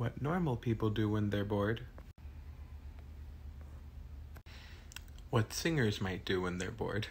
What normal people do when they're bored. What singers might do when they're bored.